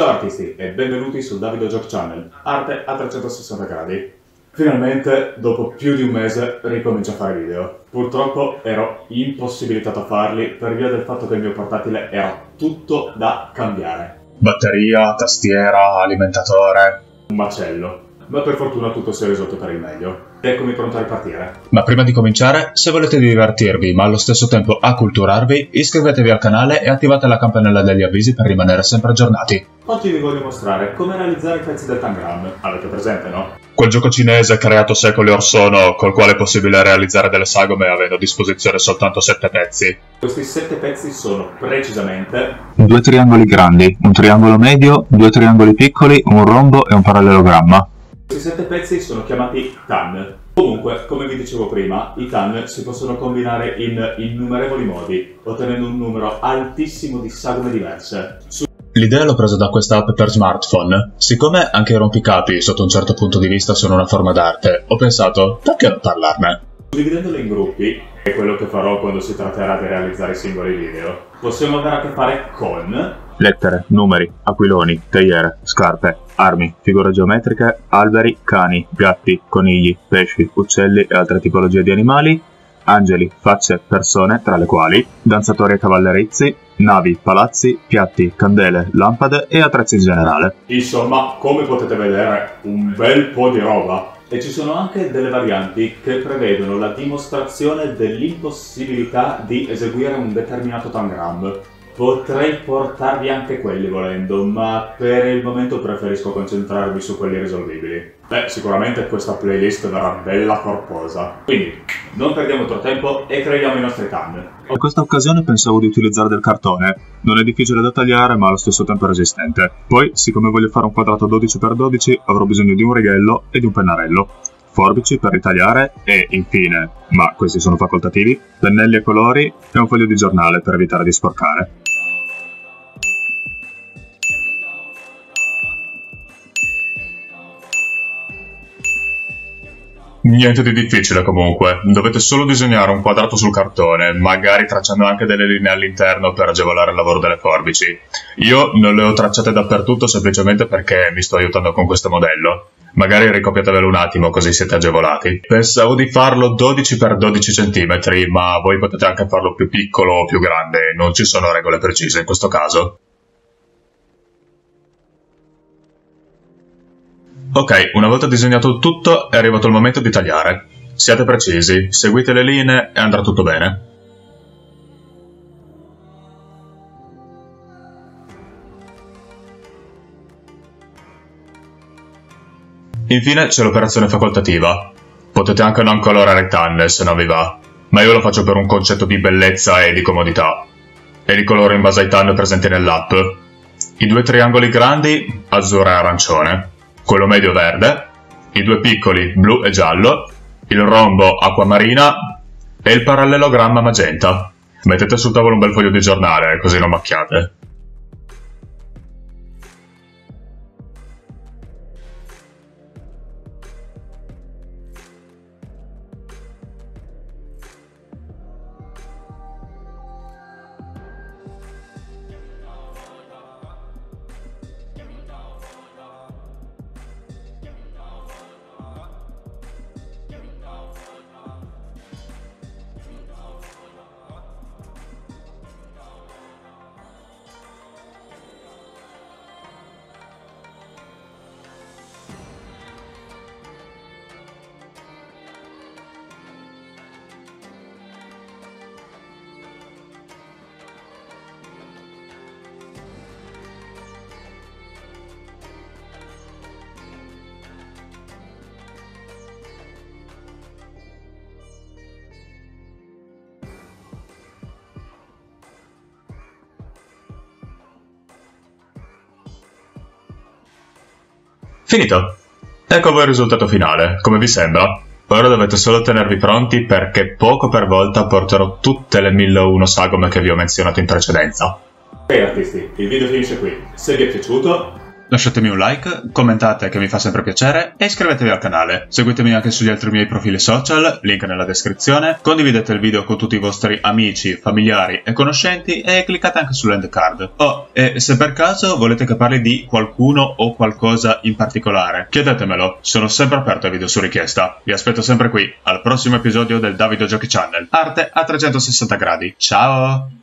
Ciao artisti e benvenuti sul Davido Joke Channel, arte a 360 gradi. Finalmente, dopo più di un mese, ricomincio a fare video. Purtroppo ero impossibilitato a farli per via del fatto che il mio portatile era tutto da cambiare. Batteria, tastiera, alimentatore. Un macello. Ma per fortuna tutto si è risolto per il meglio. Eccomi pronto a ripartire. Ma prima di cominciare, se volete divertirvi ma allo stesso tempo acculturarvi, iscrivetevi al canale e attivate la campanella degli avvisi per rimanere sempre aggiornati. Oggi vi voglio mostrare come realizzare i pezzi del Tangram. Avete presente, no? Quel gioco cinese creato secoli or sono, col quale è possibile realizzare delle sagome avendo a disposizione soltanto 7 pezzi. Questi 7 pezzi sono precisamente Due triangoli grandi, un triangolo medio, due triangoli piccoli, un rombo e un parallelogramma. Questi sette pezzi sono chiamati TAN. Comunque, come vi dicevo prima, i TAN si possono combinare in innumerevoli modi, ottenendo un numero altissimo di sagome diverse. Su- L'idea l'ho presa da questa app per smartphone. Siccome anche i rompicapi, sotto un certo punto di vista, sono una forma d'arte, ho pensato, perché non parlarne? Suddividendole in gruppi, è quello che farò quando si tratterà di realizzare i singoli video, possiamo avere a che fare con Lettere, numeri, aquiloni, teiere, scarpe, armi, figure geometriche, alberi, cani, gatti, conigli, pesci, uccelli e altre tipologie di animali, angeli, facce, persone, tra le quali danzatori e cavallerizzi, navi, palazzi, piatti, candele, lampade e attrezzi in generale. Insomma, come potete vedere, un bel po' di roba. E ci sono anche delle varianti che prevedono la dimostrazione dell'impossibilità di eseguire un determinato tangram. Potrei portarvi anche quelli volendo, ma per il momento preferisco concentrarmi su quelli risolvibili. Beh, sicuramente questa playlist verrà bella corposa. Quindi, non perdiamo altro tempo e creiamo i nostri tan. In questa occasione pensavo di utilizzare del cartone. Non è difficile da tagliare, ma allo stesso tempo resistente. Poi, siccome voglio fare un quadrato 12x12, avrò bisogno di un righello e di un pennarello. Forbici per ritagliare e, infine, ma questi sono facoltativi, pennelli a colori e un foglio di giornale per evitare di sporcare. Niente di difficile comunque, dovete solo disegnare un quadrato sul cartone, magari tracciando anche delle linee all'interno per agevolare il lavoro delle forbici. Io non le ho tracciate dappertutto semplicemente perché mi sto aiutando con questo modello. Magari ricopiatevelo un attimo così siete agevolati. Pensavo di farlo 12x12 cm, ma voi potete anche farlo più piccolo o più grande, non ci sono regole precise in questo caso. Ok, una volta disegnato tutto è arrivato il momento di tagliare. Siate precisi, seguite le linee e andrà tutto bene. Infine c'è l'operazione facoltativa. Potete anche non colorare TAN se non vi va, ma io lo faccio per un concetto di bellezza e di comodità. E li coloro in base ai TAN presenti nell'app. I due triangoli grandi, azzurro e arancione, quello medio verde, i due piccoli blu e giallo, il rombo acquamarina e il parallelogramma magenta. Mettete sul tavolo un bel foglio di giornale, così non macchiate. Finito! Ecco voi il risultato finale, come vi sembra? Ora dovete solo tenervi pronti perché poco per volta porterò tutte le 1001 sagome che vi ho menzionato in precedenza. Ok artisti, il video finisce qui. Se vi è piaciuto, lasciatemi un like, commentate che mi fa sempre piacere e iscrivetevi al canale. Seguitemi anche sugli altri miei profili social, link nella descrizione, condividete il video con tutti i vostri amici, familiari e conoscenti e cliccate anche sull'end card. Oh, e se per caso volete che parli di qualcuno o qualcosa in particolare, chiedetemelo, sono sempre aperto ai video su richiesta. Vi aspetto sempre qui, al prossimo episodio del Davido Giochi Channel. Arte a 360 gradi. Ciao!